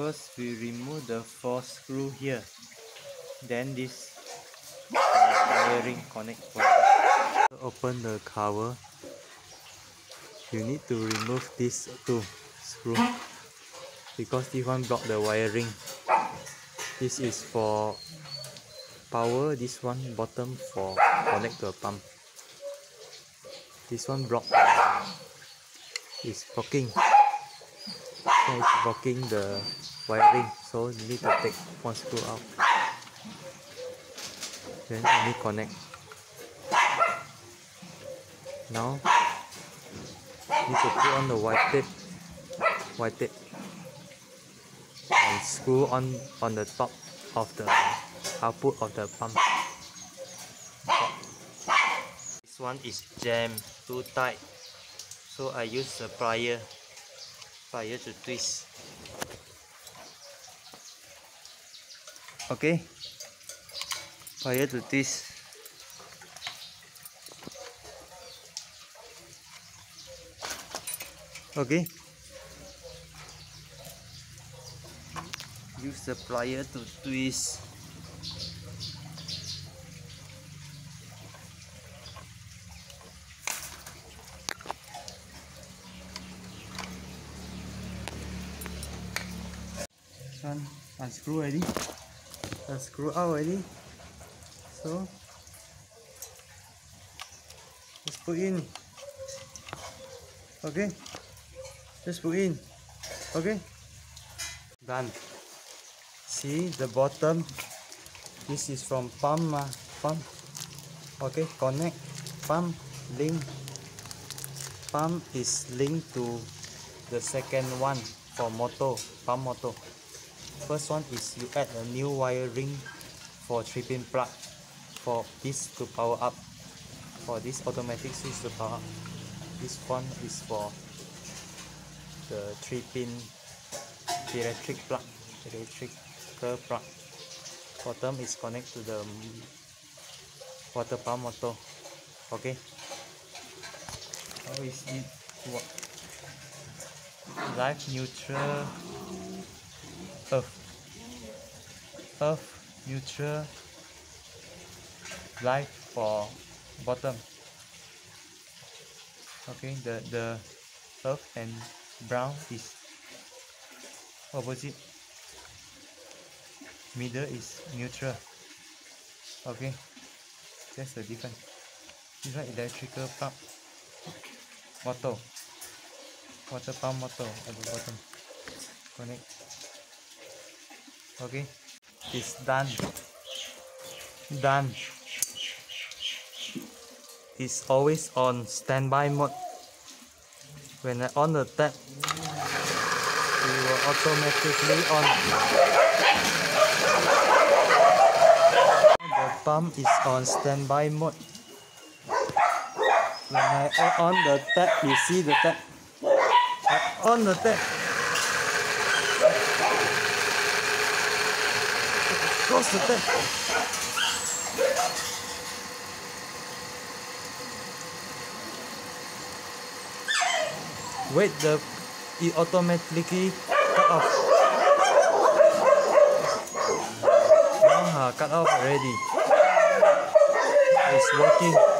first we remove the four screw here. Then this wiring connect open the cover. You need to remove this two screw because this one block the wiring. This is for power this one bottom for connect to a pump. This one block is blocking it's blocking the wiring. So you need to take one screw out. Then only connect. Now need to put on the white tape. White tape. And screw on on the top of the output of the pump. This one is jammed too tight. So I use a plier plier to twist. Okay. Plier to twist. Okay. Use the plier to twist one. Unscrew already. Unscrew out already. So let's put in. Okay? Let's put in. Okay? Done. See the bottom? This is from pump uh, pump. Okay connect. Pump link. Pump is linked to the second one for motor pump motor first one is you add a new wiring for 3 pin plug for this to power up. For this automatic switch to power up. This one is for the 3 pin electric plug electric plug. Bottom is connect to the water pump motor. Okay? How is it work live neutral earth earth neutral live for bottom. Okay the the earth and brown is opposite. Middle is neutral. Okay that's the difference. This one electrical pump motor water pump motor at the bottom. Connect okay it's done. Done. It's always on standby mode. When I on the tap it will automatically on. The pump is on standby mode. When I on the tap you see the tap I on the tap close the tap wait the it automatically cut off. Ah cut off already. It's working